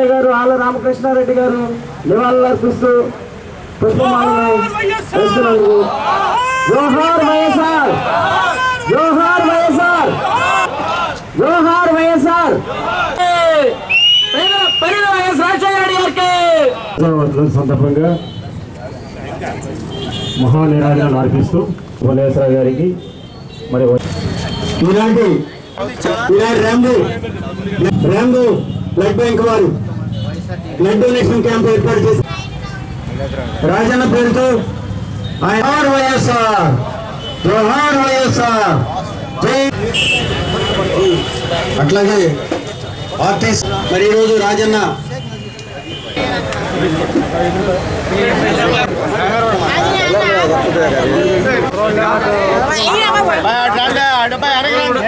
MLA గారు ఆల రామకృష్ణారెడ్డి గారు నివాళులు అర్పిస్తూ పుష్పమాలను వేస్తున్నందుకు. జోహార్ వైఎస్ఆర్! జోహార్ వైఎస్ఆర్! జోహార్ వైఎస్ఆర్! సందర్భంగా మహానిరాజనాలు అర్పిస్తూ భువనేశ్వర గారికి మరి ఇలాంటి ఇలాంటి రంగు రంగు బ్లడ్ బ్యాంక్ వారు బ్లడ్ డొనేషన్ క్యాంప్ ఏర్పాటు చేసి రాజన్న పేరుతో ఆయన జోహార్ వైఎస్ఆర్ జోహార్ వైఎస్ఆర్ జై అట్లాగే ఆర్టిస్ట్ మరి ఈరోజు రాజన్న అడపై అడగండి